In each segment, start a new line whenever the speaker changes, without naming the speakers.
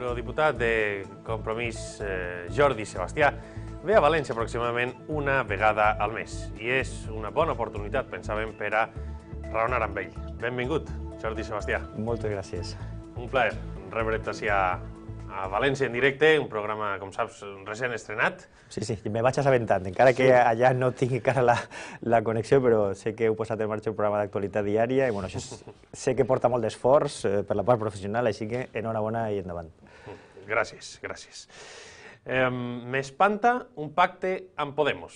L'eurodiputat de Compromís, eh, Jordi Sebastià, ve a València aproximadament una vegada al mes i és una bona oportunitat, pensàvem, per a raonar amb ell. Benvingut, Jordi Sebastià.
Moltes gràcies.
Un plaer rebre't així a, a València en directe, un programa, com saps, recent estrenat.
Sí, sí, me vaig assabentant, encara que allà no tinc encara la, la connexió, però sé que heu posat en marxa un programa d'actualitat diària i bueno, això és, sé que porta molt d'esforç eh, per la part professional, així que enhorabona i endavant.
Gràcies, gràcies. Eh, M'espanta un pacte amb Podemos,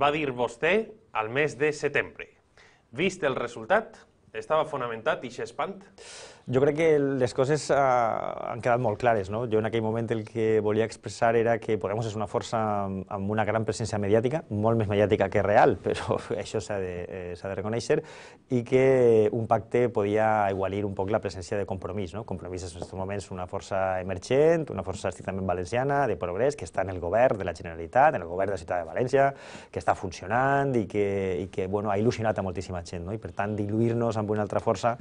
va dir vostè al mes de setembre. Vist el resultat, estava fonamentat i espant?
Jo crec que les coses uh, han quedat molt clares. No? Jo en aquell moment el que volia expressar era que Podemos és una força amb, una gran presència mediàtica, molt més mediàtica que real, però això s'ha de, eh, de reconèixer, i que un pacte podia aigualir un poc la presència de Compromís. No? Compromís és en aquests moments una força emergent, una força estrictament valenciana, de progrés, que està en el govern de la Generalitat, en el govern de la ciutat de València, que està funcionant i que, i que bueno, ha il·lusionat a moltíssima gent. No? I per tant, diluir-nos amb una altra força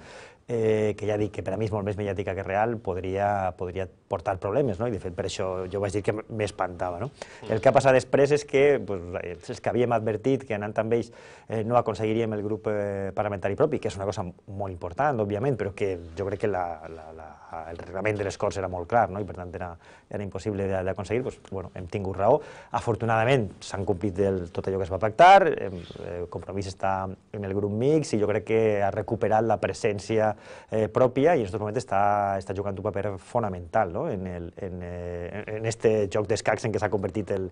eh, que ja dic que per a mi és molt més mediàtica que real, podria, podria portar problemes, no? i de fet per això jo vaig dir que m'espantava. No? El que ha passat després és que pues, els que havíem advertit que anant amb ells eh, no aconseguiríem el grup eh, parlamentari propi, que és una cosa molt important, òbviament, però que jo crec que la, la, la, el reglament de les Corts era molt clar, no? i per tant era, era impossible d'aconseguir, pues, bueno, hem tingut raó. Afortunadament s'han complit del, tot allò que es va pactar, el compromís està en el grup mix i jo crec que ha recuperat la presència eh, pròpia i en aquest moment està, està jugant un paper fonamental no? en, el, en, eh, en este joc d'escacs en què s'ha convertit el,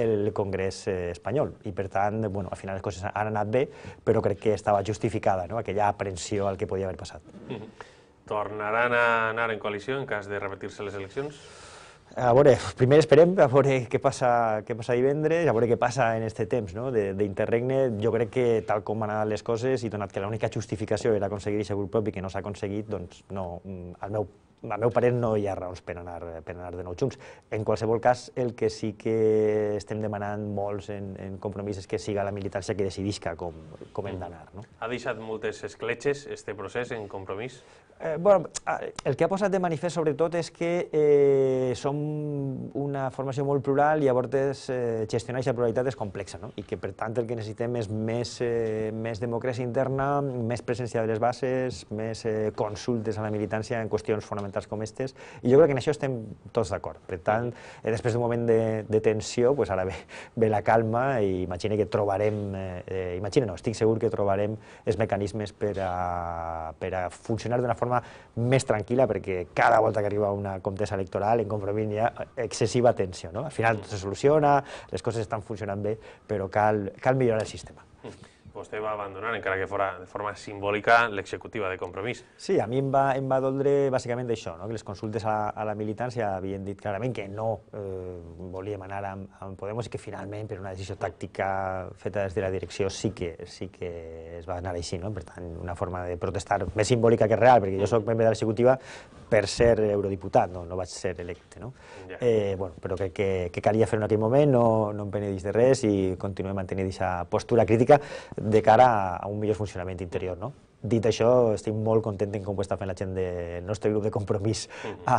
el Congrés eh, espanyol. I per tant, bueno, al final les coses han anat bé, però crec que estava justificada no? aquella aprensió al que podia haver passat. Mm -hmm.
Tornaran a anar en coalició en cas de repetir-se les eleccions?
A veure, primer esperem a veure què passa, què passa divendres, a veure què passa en aquest temps no? d'interregne. Jo crec que tal com han anat les coses i donat que l'única justificació era aconseguir aquest grup propi que no s'ha aconseguit, doncs no, al meu al meu parer no hi ha raons per anar, per anar de nou junts. En qualsevol cas, el que sí que estem demanant molts en, en compromís és que siga la militància que decidisca com, com hem d'anar. No?
Ha deixat moltes escletxes este procés en compromís?
Eh, bueno, el que ha posat de manifest sobretot és que eh, som una formació molt plural i llavors eh, gestionar aquesta pluralitat és complexa no? i que per tant el que necessitem és més, eh, més democràcia interna, més presència de les bases, més eh, consultes a la militància en qüestions fonamentals fonamentals com aquestes, i jo crec que en això estem tots d'acord. Per tant, eh, després d'un moment de, de tensió, pues ara ve, ve la calma i imagina que trobarem, eh, eh, imagina no, estic segur que trobarem els mecanismes per a, per a funcionar d'una forma més tranquil·la, perquè cada volta que arriba una contesa electoral en compromís hi ha excessiva tensió. No? Al final se soluciona, les coses estan funcionant bé, però cal, cal millorar el sistema. Mm
vostè va abandonar, encara que fora de forma simbòlica, l'executiva de compromís.
Sí, a mi em va, em va doldre bàsicament d'això, no? que les consultes a, a la militància havien dit clarament que no eh, volíem anar amb, amb Podemos i que finalment, per una decisió tàctica feta des de la direcció, sí que, sí que es va anar així. No? Per tant, una forma de protestar més simbòlica que real, perquè jo sóc membre de l'executiva per ser eurodiputat, no, no vaig ser electe. No? Ja. Eh, bueno, però crec que, que calia fer en aquell moment, no, no em penedís de res i continuem mantenint aquesta postura crítica de cara a un millor funcionament interior. No? Dit això, estic molt content en com ho està fent la gent del nostre grup de compromís a,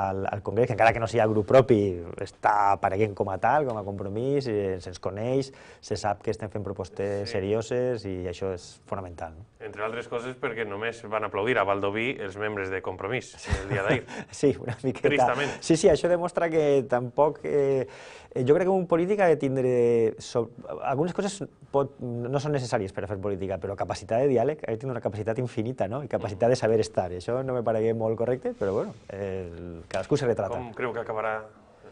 al, al Congrés, que encara que no sigui grup propi, està apareguent com a tal, com a compromís, se'ns coneix, se sap que estem fent propostes sí. serioses i això és fonamental. No?
Entre altres coses perquè només van aplaudir a Valdoví els membres de compromís el dia d'ahir.
sí, una miqueta.
Tristament.
Sí, sí, això demostra que tampoc... Eh, jo crec que un polític ha de tindre... So, algunes coses pot, no són necessàries per a fer política, però capacitat de diàleg ha de tindre una capacitat infinita, no? I capacitat de saber estar. I això no me paregué molt correcte, però bueno, el, cadascú se retrata.
Com creu que acabarà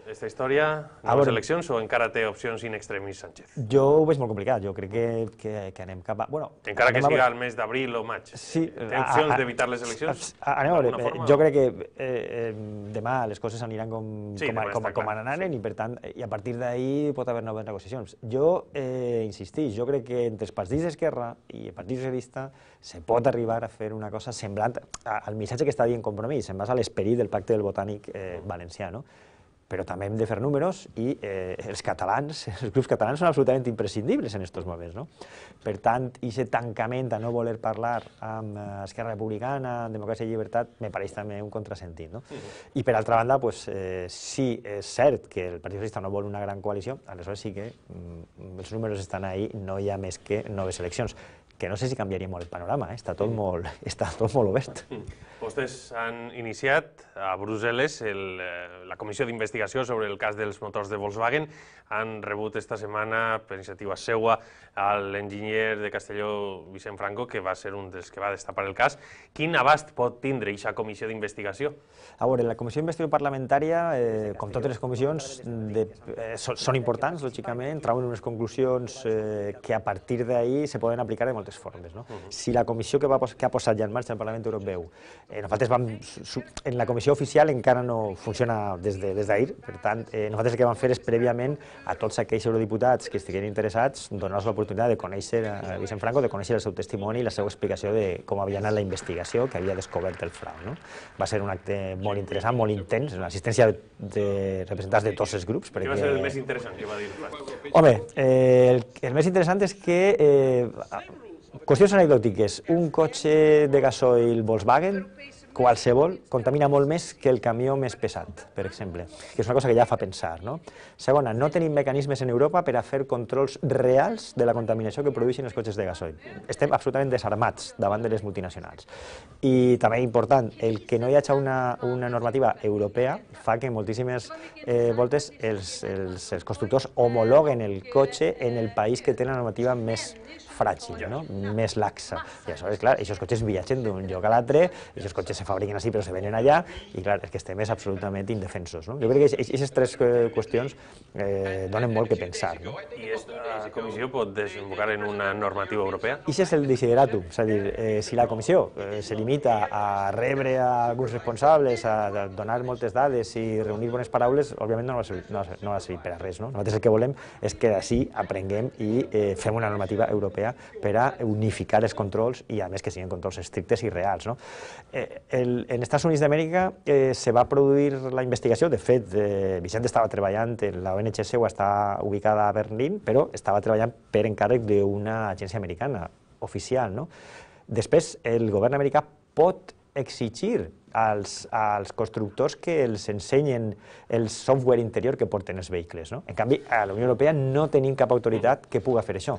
aquesta història, noves eleccions, o encara té opcions in extremis Sánchez?
Jo ho veig molt complicat, jo crec que, que, que anem cap a... Bueno,
encara que siga el mes d'abril o maig,
sí,
té opcions d'evitar les eleccions?
A, a, anem a veure, forma, jo crec que eh, eh, demà les coses aniran com, sí, com, com, com, com anaven sí. i per tant, i a partir d'ahir pot haver noves negociacions. Jo eh, insistís, jo crec que entre els partits d'Esquerra i el Partit Socialista se pot arribar a fer una cosa semblant al missatge que està dient Compromís, en base a l'esperit del pacte del botànic eh, valencià, no? Però també hem de fer números i eh, els catalans, els grups catalans són absolutament imprescindibles en aquests moments. No? Per tant, aquest tancament a no voler parlar amb eh, Esquerra Republicana, Democràcia i Llibertat, me pareix també un contrasentit. No? Uh -huh. I per altra banda, pues, eh, sí, és cert que el Partit Socialista no vol una gran coalició, aleshores sí que mm, els números estan ahí, no hi ha més que noves eleccions que no sé si canviaria molt el panorama, eh? està, tot molt, està tot molt obert.
Vostès han iniciat a Brussel·les el, eh, la comissió d'investigació sobre el cas dels motors de Volkswagen. Han rebut esta setmana, per iniciativa seua, l'enginyer de Castelló, Vicent Franco, que va ser un dels que va destapar el cas. Quin abast pot tindre aquesta comissió d'investigació?
A veure, la comissió d'investigació parlamentària, eh, com totes les comissions, de, eh, són, són importants, lògicament, trauen unes conclusions eh, que a partir d'ahir se poden aplicar de moltes moltes formes. No? Uh -huh. Si la comissió que, va, que ha posat ja en marxa el Parlament Europeu, eh, nosaltres vam, en la comissió oficial encara no funciona des d'ahir, de, des per tant, eh, nosaltres el que vam fer és prèviament a tots aquells eurodiputats que estiguin interessats donar-los l'oportunitat de conèixer a Vicent Franco, de conèixer el seu testimoni i la seva explicació de com havia anat la investigació que havia descobert el frau. No? Va ser un acte molt interessant, molt intens, l'assistència de, de representants de tots els grups.
Perquè... Què va ser el més interessant que va dir?
Home, eh, el, el més interessant és que eh, Qüestions anecdòtiques. Un cotxe de gasoil Volkswagen qualsevol contamina molt més que el camió més pesat, per exemple, que és una cosa que ja fa pensar. No? Segona, no tenim mecanismes en Europa per a fer controls reals de la contaminació que produeixen els cotxes de gasoil. Estem absolutament desarmats davant de les multinacionals. I també important, el que no hi hagi una, una normativa europea fa que moltíssimes eh, voltes els, els, els constructors homologuen el cotxe en el país que té la normativa més fràgil, no? més laxa. I això és clar, aquests cotxes viatgen d'un lloc a l'altre, aquests cotxes se fabriquen així però se venen allà, i clar, és que estem és absolutament indefensos. No? Jo crec que aquestes tres qüestions eh, donen molt que pensar. No?
I aquesta comissió pot desembocar en una normativa europea?
I és el desideratum, és a dir, eh, si la comissió eh, se limita a rebre a alguns responsables, a donar moltes dades i reunir bones paraules, òbviament no va servir, no, no va servir per a res. No? Nosaltres el que volem és que d'ací aprenguem i eh, fem una normativa europea per a unificar els controls i a més que siguin controls estrictes i reals. No? Eh, el, en Estats Units d'Amèrica eh, se va produir la investigació, de fet, eh, Vicent estava treballant, la ONG seu està ubicada a Berlín, però estava treballant per encàrrec d'una agència americana oficial. No? Després, el govern americà pot exigir als, als constructors que els ensenyen el software interior que porten els vehicles. No? En canvi, a la Unió Europea no tenim cap autoritat que puga fer això.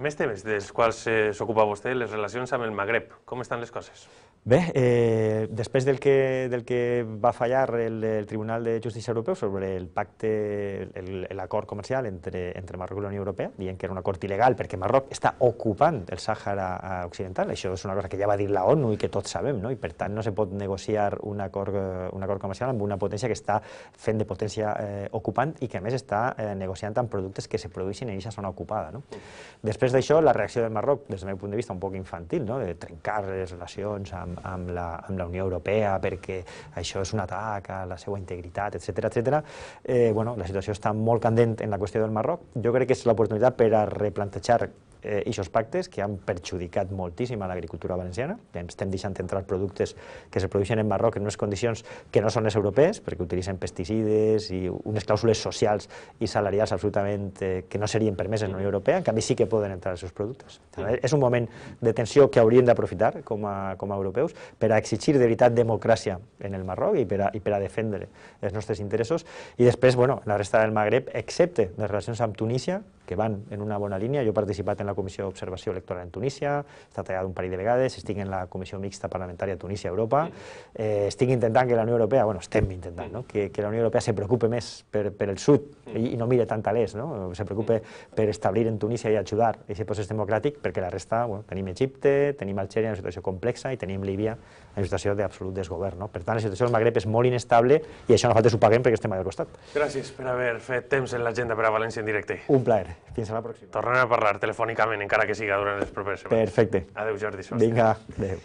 Més temes dels quals eh, s'ocupa vostè, les relacions amb el Magreb. Com estan les coses?
Bé, eh, després del que, del que va fallar el, el Tribunal de Justícia Europeu sobre el pacte, l'acord comercial entre, entre Marroc i la Unió Europea, dient que era un acord il·legal perquè Marroc està ocupant el Sàhara Occidental, això és una cosa que ja va dir la ONU i que tots sabem, no? i per tant no se pot negociar un acord, un acord comercial amb una potència que està fent de potència eh, ocupant i que a més està eh, negociant amb productes que se produeixen en aquesta zona ocupada. No? Després d'això, la reacció del Marroc, des del meu punt de vista, un poc infantil, no? de trencar les relacions amb, amb, la, amb la Unió Europea perquè això és un atac a la seva integritat, etc etc. Eh, bueno, la situació està molt candent en la qüestió del Marroc. Jo crec que és l'oportunitat per a replantejar eh, aquests pactes que han perjudicat moltíssim a l'agricultura valenciana. Estem deixant entrar productes que se produeixen en Marroc en unes condicions que no són les europees, perquè utilitzen pesticides i unes clàusules socials i salarials absolutament eh, que no serien permeses en la Unió Europea, en canvi sí que poden entrar els seus productes. És un moment de tensió que hauríem d'aprofitar com, a, com a europeus per a exigir de veritat democràcia en el Marroc i per a, i per a defendre els nostres interessos. I després, bueno, la resta del Magreb, excepte les relacions amb Tunísia, que van en una bona línia. Jo he participat en la Comissió d'Observació Electoral en Tunísia, he estat allà un parell de vegades, estic en la Comissió Mixta Parlamentària Tunísia-Europa, eh, estic intentant que la Unió Europea, bueno, estem intentant, no? que, que la Unió Europea se preocupe més per, per el sud i, i no mire tant a l'est, no? se preocupe per establir en Tunísia i ajudar aquest procés democràtic, perquè la resta, bueno, tenim Egipte, tenim Algèria en una situació complexa i tenim Líbia en una situació d'absolut desgovern. No? Per tant, la situació del Magreb és molt inestable i això nosaltres ho paguem perquè estem al costat.
Gràcies per haver fet temps en l'agenda per a València en directe.
Un plaer. Fins a la pròxima.
Tornem a parlar telefònicament, encara que siga durant les properes setmanes.
Perfecte.
Adéu, Jordi.
Vinga, adéu.